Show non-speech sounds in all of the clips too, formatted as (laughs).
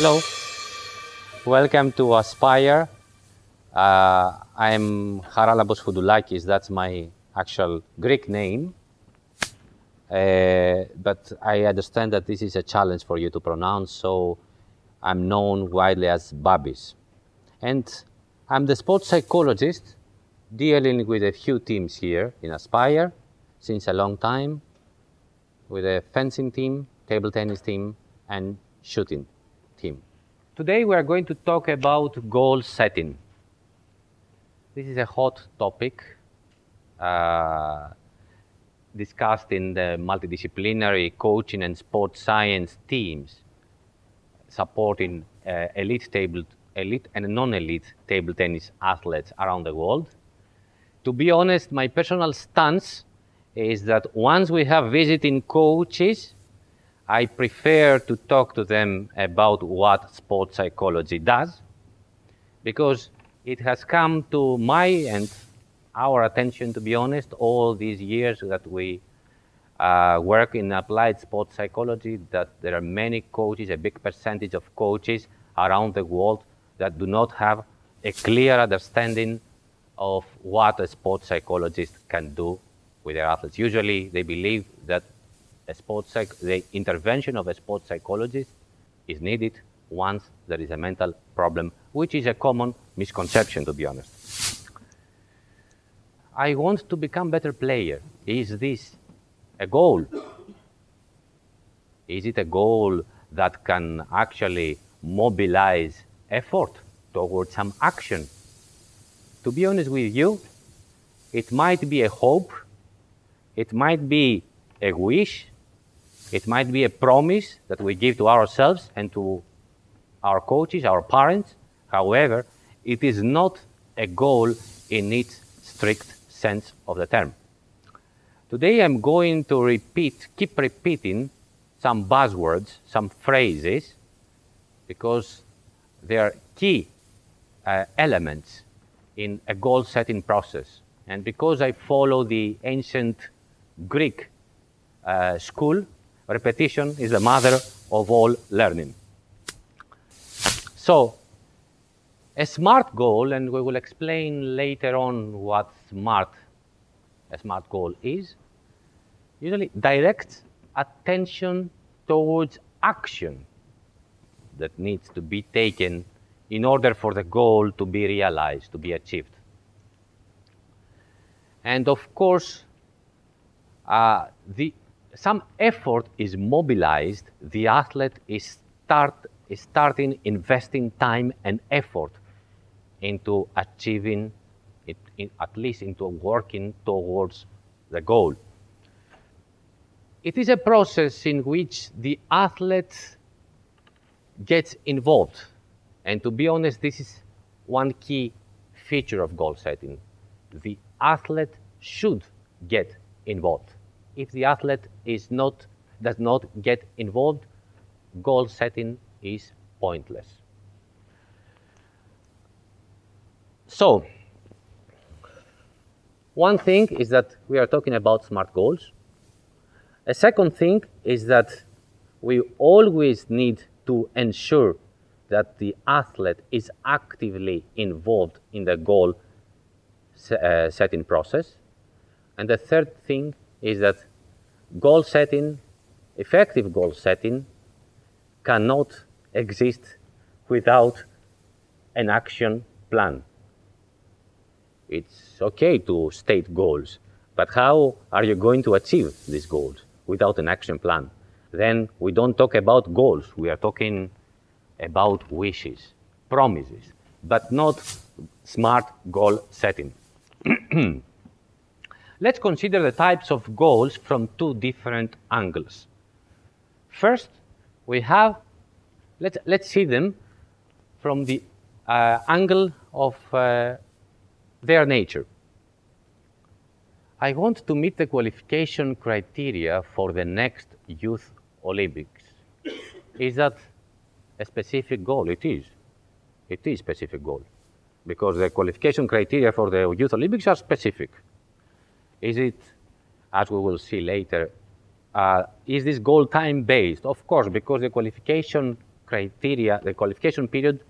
Hello. Welcome to Aspire. Uh, I'm Haralambos Fountoulakis. That's my actual Greek name. Uh, but I understand that this is a challenge for you to pronounce, so I'm known widely as Babis. And I'm the sports psychologist dealing with a few teams here in Aspire since a long time, with a fencing team, table tennis team, and shooting team. Today we are going to talk about goal setting. This is a hot topic uh, discussed in the multidisciplinary coaching and sports science teams supporting uh, elite table elite and non-elite table tennis athletes around the world. To be honest, my personal stance is that once we have visiting coaches, I prefer to talk to them about what sports psychology does because it has come to my and our attention, to be honest, all these years that we uh, work in applied sports psychology, that there are many coaches, a big percentage of coaches around the world that do not have a clear understanding of what a sports psychologist can do with their athletes. Usually they believe that a sports psych- the intervention of a sports psychologist is needed once there is a mental problem, which is a common misconception, to be honest. I want to become a better player. Is this a goal? Is it a goal that can actually mobilize effort towards some action? To be honest with you, it might be a hope, it might be a wish, it might be a promise that we give to ourselves and to our coaches, our parents. However, it is not a goal in its strict sense of the term. Today I'm going to repeat, keep repeating some buzzwords, some phrases, because they are key uh, elements in a goal setting process. And because I follow the ancient Greek uh, school, repetition is the mother of all learning. So, a SMART goal, and we will explain later on what SMART, a SMART goal is, usually directs attention towards action that needs to be taken in order for the goal to be realized, to be achieved. And of course, uh, the, some effort is mobilized, the athlete is, start, is starting investing time and effort into achieving it, in, at least into working towards the goal. It is a process in which the athlete gets involved. And to be honest, this is one key feature of goal setting. The athlete should get involved. If the athlete is not, does not get involved, goal setting is pointless. So, one thing is that we are talking about SMART goals. A second thing is that we always need to ensure that the athlete is actively involved in the goal uh, setting process. And the third thing is that goal setting, effective goal setting, cannot exist without an action plan. It's okay to state goals, but how are you going to achieve these goals without an action plan? Then we don't talk about goals, we are talking about wishes, promises, but not smart goal setting. (clears throat) Let's consider the types of goals from two different angles. First, we have, let's, let's see them from the uh, angle of uh, their nature. I want to meet the qualification criteria for the next Youth Olympics. Is that a specific goal? It is. It is a specific goal because the qualification criteria for the Youth Olympics are specific. Is it, as we will see later, uh, is this goal time based? Of course, because the qualification criteria, the qualification period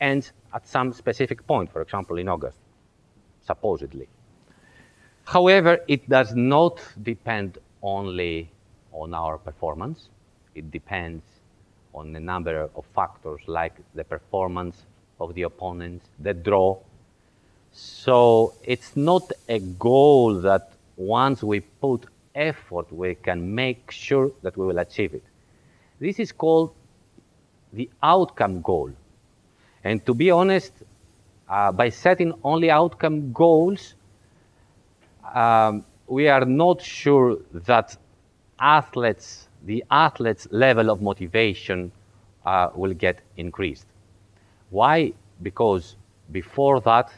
ends at some specific point, for example, in August, supposedly. However, it does not depend only on our performance. It depends on a number of factors like the performance of the opponents, the draw. So it's not a goal that once we put effort, we can make sure that we will achieve it. This is called the outcome goal. And to be honest, uh, by setting only outcome goals, um, we are not sure that athletes, the athletes' level of motivation uh, will get increased. Why? Because before that,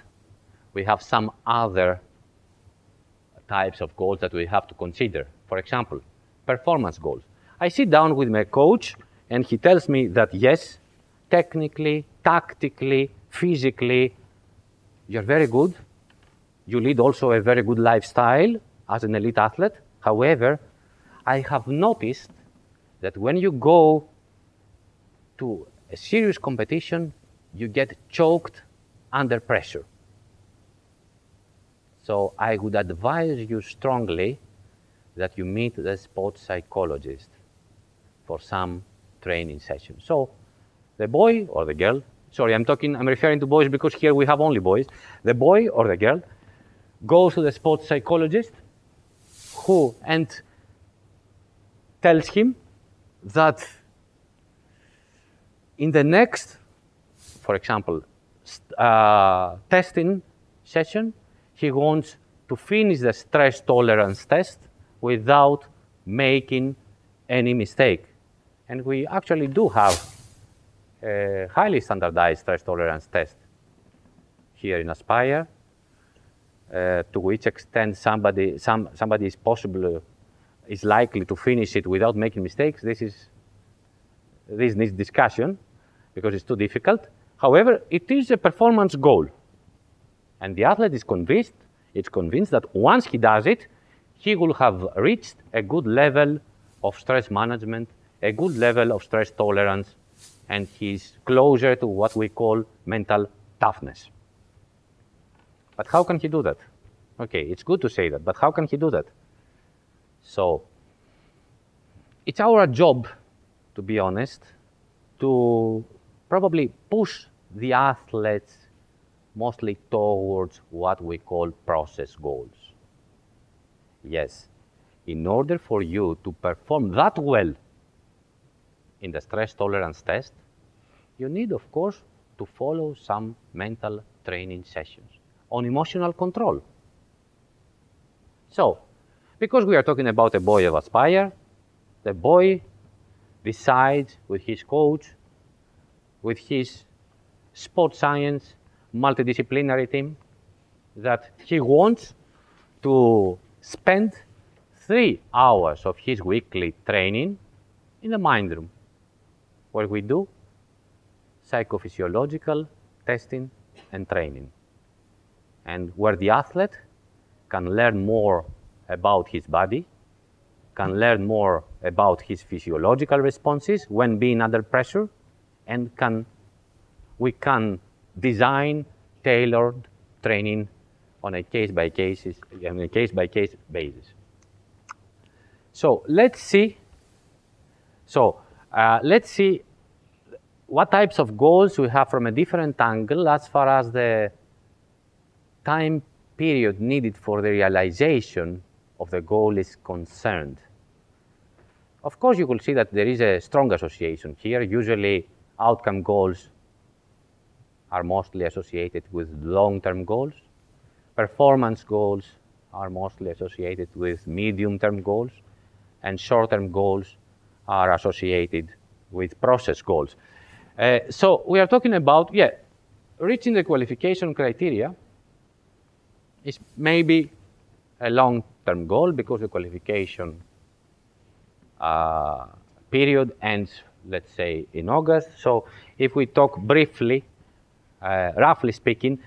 we have some other types of goals that we have to consider. For example, performance goals. I sit down with my coach and he tells me that yes, technically, tactically, physically, you're very good. You lead also a very good lifestyle as an elite athlete. However, I have noticed that when you go to a serious competition, you get choked under pressure. So I would advise you strongly that you meet the sports psychologist for some training session. So the boy or the girl, sorry, I'm talking, I'm referring to boys because here we have only boys. The boy or the girl goes to the sports psychologist who and tells him that in the next, for example, uh, testing session, he wants to finish the stress tolerance test without making any mistake. And we actually do have a highly standardized stress tolerance test here in Aspire, uh, to which extent somebody, some, somebody is possible, is likely to finish it without making mistakes. This is, this needs discussion because it's too difficult. However, it is a performance goal. And the athlete is convinced, it's convinced that once he does it, he will have reached a good level of stress management a good level of stress tolerance, and he's closer to what we call mental toughness. But how can he do that? Okay, it's good to say that, but how can he do that? So, it's our job, to be honest, to probably push the athletes mostly towards what we call process goals. Yes, in order for you to perform that well in the stress tolerance test, you need, of course, to follow some mental training sessions on emotional control. So, because we are talking about a boy of Aspire, the boy decides with his coach, with his sports science multidisciplinary team, that he wants to spend three hours of his weekly training in the mind room where we do psychophysiological testing and training, and where the athlete can learn more about his body, can learn more about his physiological responses when being under pressure, and can we can design tailored training on a case by case on a case by case basis. So let's see. So uh, let's see what types of goals we have from a different angle as far as the time period needed for the realization of the goal is concerned. Of course, you will see that there is a strong association here. Usually, outcome goals are mostly associated with long-term goals. Performance goals are mostly associated with medium-term goals. And short-term goals are associated with process goals. Uh, so we are talking about, yeah, reaching the qualification criteria is maybe a long-term goal because the qualification uh, period ends, let's say, in August. So if we talk briefly, uh, roughly speaking,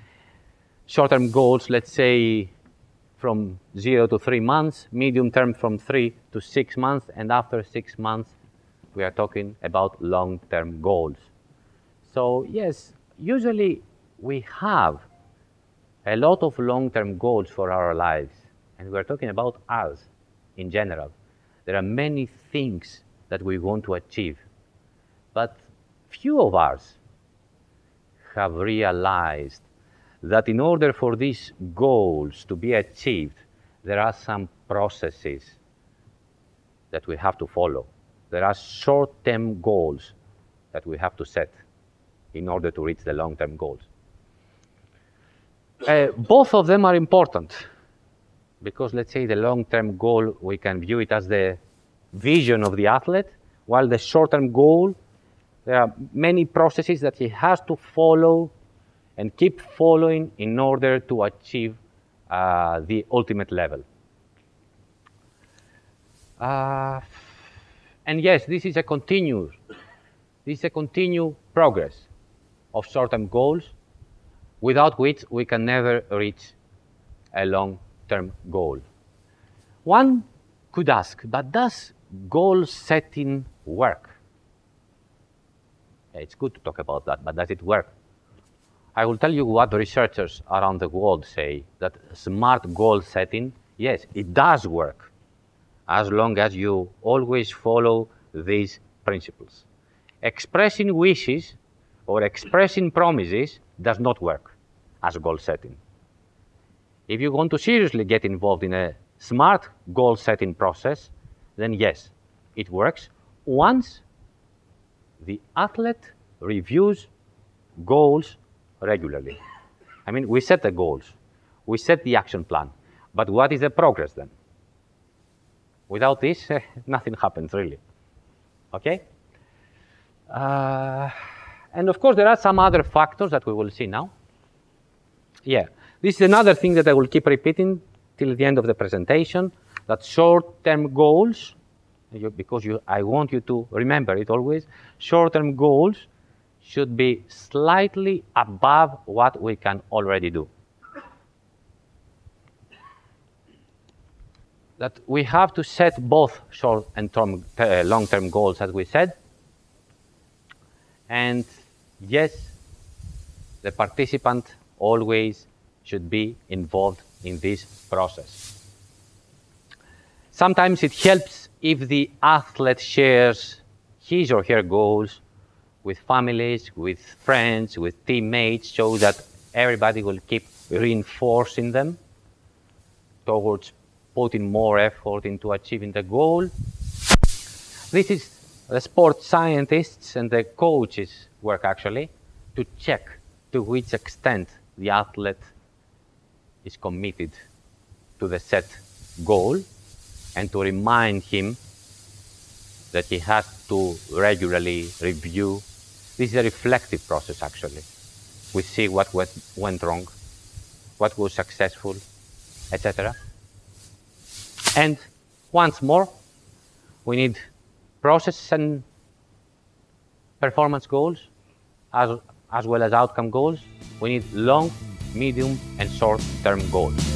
short-term goals, let's say from zero to three months, medium term from three to six months, and after six months, we are talking about long-term goals. So yes, usually we have a lot of long-term goals for our lives, and we're talking about us in general. There are many things that we want to achieve, but few of us have realized that in order for these goals to be achieved, there are some processes that we have to follow. There are short-term goals that we have to set in order to reach the long-term goals. Uh, both of them are important because let's say the long-term goal, we can view it as the vision of the athlete, while the short-term goal, there are many processes that he has to follow and keep following in order to achieve uh, the ultimate level. Uh, and yes, this is a continuous, this is a continued progress of short-term goals, without which we can never reach a long-term goal. One could ask, but does goal setting work? It's good to talk about that, but does it work? I will tell you what researchers around the world say, that smart goal setting, yes, it does work, as long as you always follow these principles. Expressing wishes or expressing promises does not work as goal setting. If you want to seriously get involved in a smart goal setting process, then yes, it works once the athlete reviews goals regularly. I mean, we set the goals, we set the action plan, but what is the progress then? Without this, (laughs) nothing happens really. Okay? Uh, and of course, there are some other factors that we will see now. Yeah, this is another thing that I will keep repeating till the end of the presentation, that short-term goals, because you, I want you to remember it always, short-term goals should be slightly above what we can already do. That we have to set both short and term, uh, long-term goals, as we said. And yes, the participant always should be involved in this process. Sometimes it helps if the athlete shares his or her goals with families, with friends, with teammates, so that everybody will keep reinforcing them towards putting more effort into achieving the goal. This is the sports scientists and the coaches' work actually to check to which extent the athlete is committed to the set goal and to remind him that he has to regularly review this is a reflective process, actually. We see what went, went wrong, what was successful, etc. And once more, we need process and performance goals, as, as well as outcome goals. We need long, medium, and short-term goals.